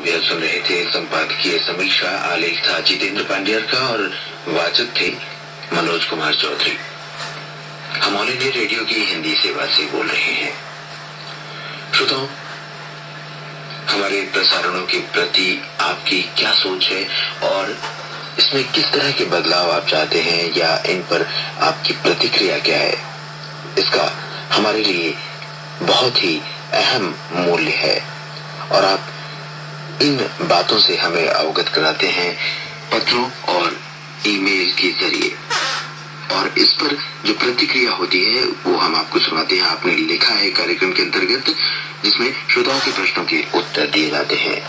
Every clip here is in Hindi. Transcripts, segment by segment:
आप सुन रहे थे। संपादकीय समीक्षा, आलेख था जितेंद्र पांड्यर का और वाचक थे मनोज कुमार चौधरी। हम ऑल इंडिया रेडियो की हिंदी सेवा से बोल रहे हैं। श्रोताओं, हमारे प्रसारणों के प्रति आपकी क्या सोच है और इसमें किस तरह के बदलाव आप चाहते हैं या इन पर आपकी प्रतिक्रिया क्या है? इसका हमारे लिए बहुत ही अहम मूल्य है और आप इन बातों से हमें अवगत कराते हैं पत्रों और ईमेल के ज़रिए। और इस पर जो प्रतिक्रिया होती है, वो हम आपको सुनाते हैं। आपने लिखा है कार्यक्रम के अंतर्गत, जिसमें श्रोताओं के प्रश्नों के उत्तर दिए जाते हैं।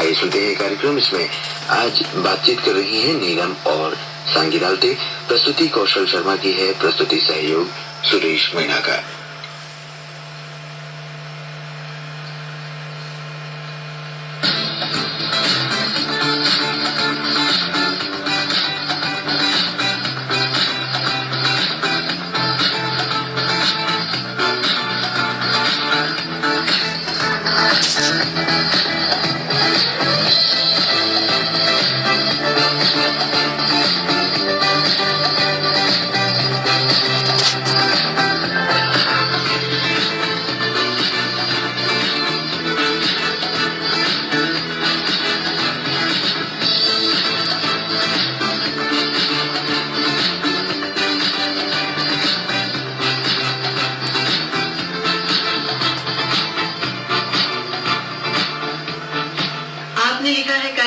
आइए सुनते हैं कार्यक्रम, इसमें आज बातचीत कर रही हैं नीलम और सांगी प्रस्तुति कौशल शर्मा की है। प्रस्तुति सहयोग सुरेश मीणा का। आपने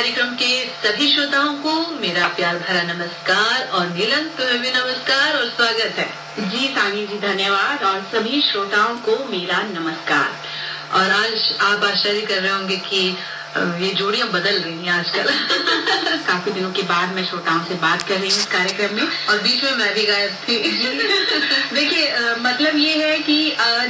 कार्यक्रम के सभी श्रोताओं को मेरा प्यार भरा नमस्कार और नीलम तुम्हें भी नमस्कार और स्वागत है। जी सानी जी धन्यवाद और सभी श्रोताओं को मेरा नमस्कार। और आज आप आश्चर्य कर रहे होंगे कि ये जोड़ियाँ बदल रही हैं आजकल। काफ़ी दिनों के बाद मैं श्रोताओं से बात कर रही हूँ इस कार्यक्रम में। और बीच में मैं भी गायब थी। देखिए मतलब ये है कि अ,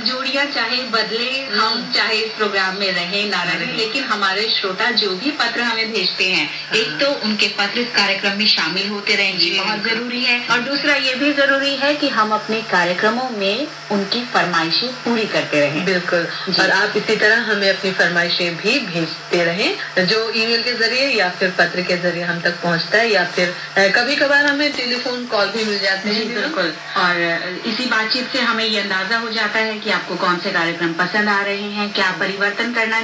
जोड़ियाँ चाहे बदले हम चाहे इस प्रोग्राम में रहे ना रहे। लेकिन हमारे श्रोता जो भी पत्र हमें भेजते हैं एक तो उनके पत्र इस कार्यक्रम में शामिल होते रहें जी, ये बहुत ज़रूरी है। और दूसरा ये भी ज़रूरी है कि हम अपने कार्यक्रमों में उनकी फरमाइशें पूरी करते रहे। बिल्कुल। और आप इसी तरह हमें अपनी फरमाइशें भी भेजते रहे जो ईमेल के ज़रिए या फिर पत्र के ज़रिए हम तक पहुँचता है या फिर कभी कभार हमें टेलीफोन कॉल भी मिल जाते हैं बिल्कुल। और इसी बातचीत से हमें ये अंदाज़ा हो जाता है कि आपको कौन से कार्यक्रम पसंद आ रहे हैं क्या परिवर्तन करना